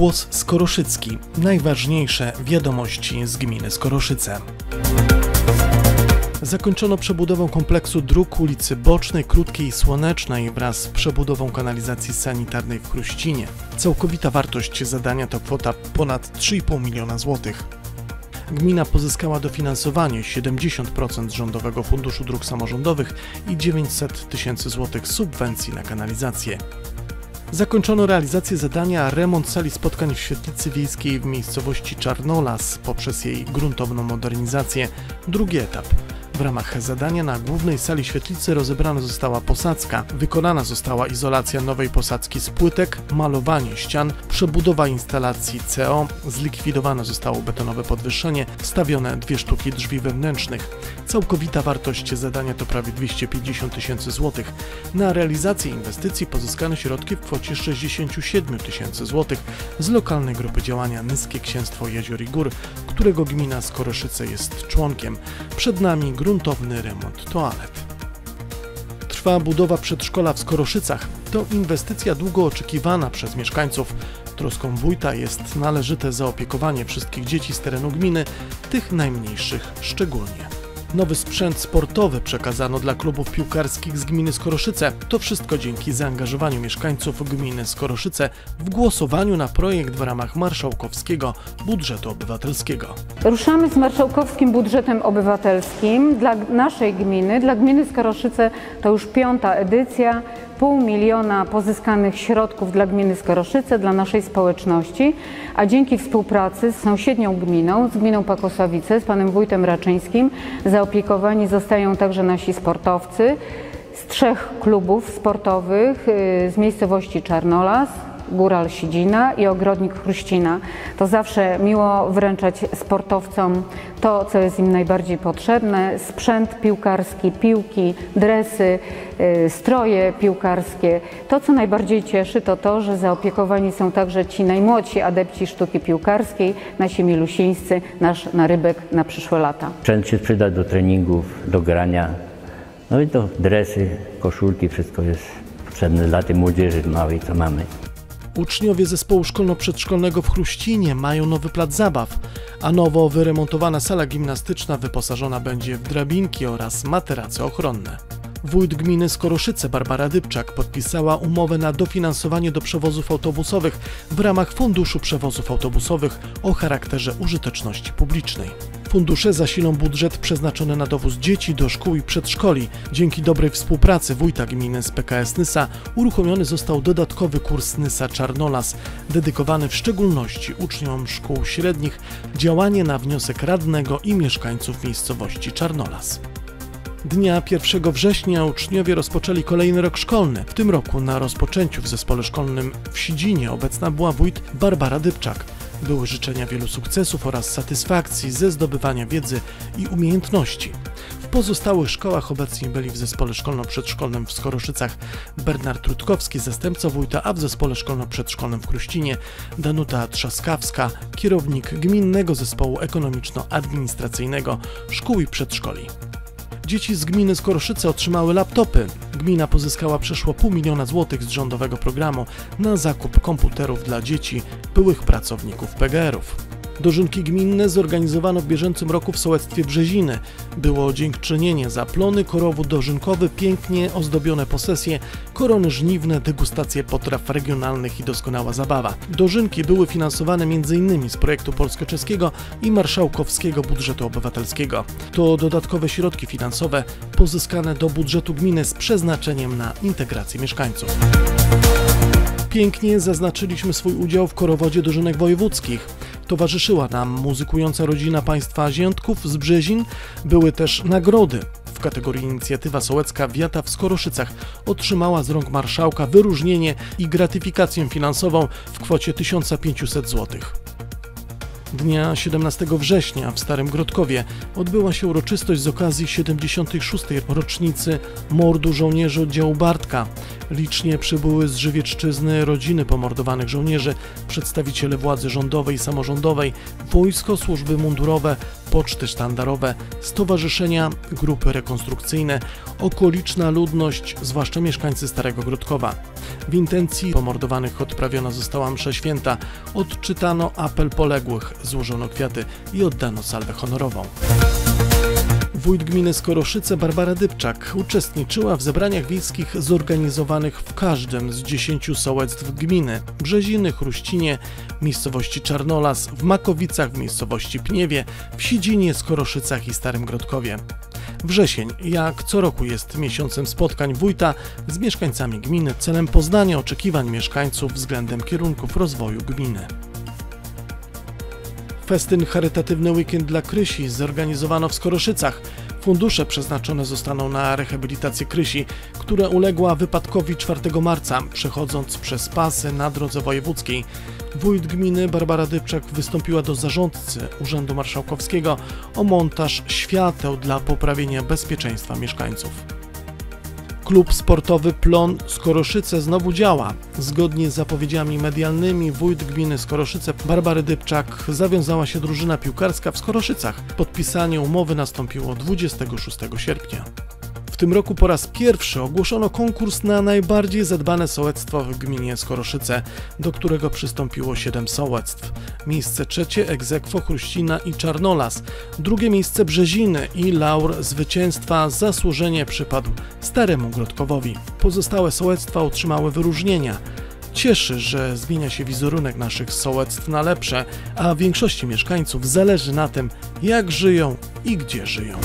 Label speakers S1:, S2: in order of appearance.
S1: Głos Skoroszycki. Najważniejsze wiadomości z gminy Skoroszyce. Zakończono przebudowę kompleksu dróg ulicy Bocznej, Krótkiej i Słonecznej wraz z przebudową kanalizacji sanitarnej w Chruścinie. Całkowita wartość zadania to kwota ponad 3,5 miliona złotych. Gmina pozyskała dofinansowanie 70% Rządowego Funduszu Dróg Samorządowych i 900 tysięcy złotych subwencji na kanalizację. Zakończono realizację zadania remont sali spotkań w świetlicy wiejskiej w miejscowości Czarnolas poprzez jej gruntowną modernizację. Drugi etap. W ramach zadania na głównej sali świetlicy rozebrana została posadzka, wykonana została izolacja nowej posadzki z płytek, malowanie ścian, przebudowa instalacji CO, zlikwidowane zostało betonowe podwyższenie, wstawione dwie sztuki drzwi wewnętrznych. Całkowita wartość zadania to prawie 250 tysięcy złotych. Na realizację inwestycji pozyskano środki w kwocie 67 tysięcy złotych z lokalnej grupy działania Niskie Księstwo Jezior i Gór, którego gmina Skoroszyce jest członkiem. Przed nami gruntowny remont toalet. Trwa budowa przedszkola w Skoroszycach. To inwestycja długo oczekiwana przez mieszkańców. Troską wójta jest należyte zaopiekowanie wszystkich dzieci z terenu gminy, tych najmniejszych szczególnie. Nowy sprzęt sportowy przekazano dla klubów piłkarskich z gminy Skoroszyce. To wszystko dzięki zaangażowaniu mieszkańców gminy Skoroszyce w głosowaniu na projekt w ramach marszałkowskiego budżetu obywatelskiego.
S2: Ruszamy z marszałkowskim budżetem obywatelskim dla naszej gminy, dla gminy Skoroszyce to już piąta edycja pół miliona pozyskanych środków dla gminy Skoroszyce, dla naszej społeczności, a dzięki współpracy z sąsiednią gminą, z gminą Pakosowice, z panem wójtem Raczyńskim, zaopiekowani zostają także nasi sportowcy z trzech klubów sportowych y, z miejscowości Czarnolas, Góral Sidzina i Ogrodnik Chruścina. To zawsze miło wręczać sportowcom to, co jest im najbardziej potrzebne. Sprzęt piłkarski, piłki, dresy, y, stroje piłkarskie. To, co najbardziej cieszy, to to, że zaopiekowani są także ci najmłodsi adepci sztuki piłkarskiej, nasi milusińscy, nasz narybek na przyszłe lata.
S3: Sprzęt się przyda do treningów, do grania. No i to dresy, koszulki, wszystko jest potrzebne dla tej młodzieży małej, co mamy.
S1: Uczniowie zespołu szkolno-przedszkolnego w Chruścinie mają nowy plac zabaw, a nowo wyremontowana sala gimnastyczna wyposażona będzie w drabinki oraz materace ochronne. Wójt gminy Skoroszyce Barbara Dybczak podpisała umowę na dofinansowanie do przewozów autobusowych w ramach Funduszu Przewozów Autobusowych o charakterze użyteczności publicznej. Fundusze zasilą budżet przeznaczony na dowóz dzieci do szkół i przedszkoli. Dzięki dobrej współpracy wójta gminy z PKS Nysa uruchomiony został dodatkowy kurs Nysa Czarnolas, dedykowany w szczególności uczniom szkół średnich, działanie na wniosek radnego i mieszkańców miejscowości Czarnolas. Dnia 1 września uczniowie rozpoczęli kolejny rok szkolny. W tym roku na rozpoczęciu w zespole szkolnym w Sidzinie obecna była wójt Barbara Dybczak. Były życzenia wielu sukcesów oraz satysfakcji ze zdobywania wiedzy i umiejętności. W pozostałych szkołach obecni byli w zespole szkolno-przedszkolnym w Skoroszycach Bernard Rutkowski, zastępca wójta, a w zespole szkolno-przedszkolnym w Kruścinie Danuta Trzaskawska, kierownik Gminnego Zespołu Ekonomiczno-Administracyjnego Szkół i Przedszkoli. Dzieci z gminy Skoroszyce otrzymały laptopy. Gmina pozyskała przeszło pół miliona złotych z rządowego programu na zakup komputerów dla dzieci byłych pracowników PGR-ów. Dożynki gminne zorganizowano w bieżącym roku w sołectwie Brzeziny. Było dziękczynienie za plony, korowód dożynkowy, pięknie ozdobione posesje, korony żniwne, degustacje potraw regionalnych i doskonała zabawa. Dożynki były finansowane m.in. z projektu polsko-czeskiego i marszałkowskiego budżetu obywatelskiego. To dodatkowe środki finansowe pozyskane do budżetu gminy z przeznaczeniem na integrację mieszkańców. Pięknie zaznaczyliśmy swój udział w korowodzie dożynek wojewódzkich. Towarzyszyła nam muzykująca rodzina państwa Ziętków z Brzezin. Były też nagrody. W kategorii inicjatywa sołecka Wiata w Skoroszycach otrzymała z rąk marszałka wyróżnienie i gratyfikację finansową w kwocie 1500 zł. Dnia 17 września w Starym Grodkowie odbyła się uroczystość z okazji 76. rocznicy mordu żołnierzy oddziału Bartka. Licznie przybyły z Żywieczczyzny rodziny pomordowanych żołnierzy, przedstawiciele władzy rządowej i samorządowej, wojsko, służby mundurowe, poczty sztandarowe, stowarzyszenia, grupy rekonstrukcyjne, okoliczna ludność, zwłaszcza mieszkańcy Starego Grodkowa. W intencji pomordowanych odprawiona została msza święta, odczytano apel poległych, złożono kwiaty i oddano salwę honorową. Wójt gminy Skoroszyce Barbara Dybczak uczestniczyła w zebraniach wiejskich zorganizowanych w każdym z dziesięciu sołectw gminy Brzeziny, Chruścinie, miejscowości Czarnolas, w Makowicach, w miejscowości Pniewie, w Sidzinie, Skoroszycach i Starym Grodkowie. Wrzesień, jak co roku, jest miesiącem spotkań wójta z mieszkańcami gminy celem poznania oczekiwań mieszkańców względem kierunków rozwoju gminy. Festyn charytatywny Weekend dla Krysi zorganizowano w Skoroszycach. Fundusze przeznaczone zostaną na rehabilitację Krysi, która uległa wypadkowi 4 marca, przechodząc przez pasy na drodze wojewódzkiej. Wójt gminy Barbara Dybczak wystąpiła do zarządcy Urzędu Marszałkowskiego o montaż świateł dla poprawienia bezpieczeństwa mieszkańców. Klub sportowy Plon Skoroszyce znowu działa. Zgodnie z zapowiedziami medialnymi wójt gminy Skoroszyce Barbary Dybczak zawiązała się drużyna piłkarska w Skoroszycach. Podpisanie umowy nastąpiło 26 sierpnia. Tym roku po raz pierwszy ogłoszono konkurs na najbardziej zadbane sołectwo w gminie Skoroszyce, do którego przystąpiło 7 sołectw. Miejsce trzecie egzekwo Chruścina i Czarnolas, drugie miejsce Brzeziny i laur zwycięstwa zasłużenie przypadł Staremu Grodkowowi. Pozostałe sołectwa otrzymały wyróżnienia. Cieszy, że zmienia się wizerunek naszych sołectw na lepsze, a większości mieszkańców zależy na tym, jak żyją i gdzie żyją.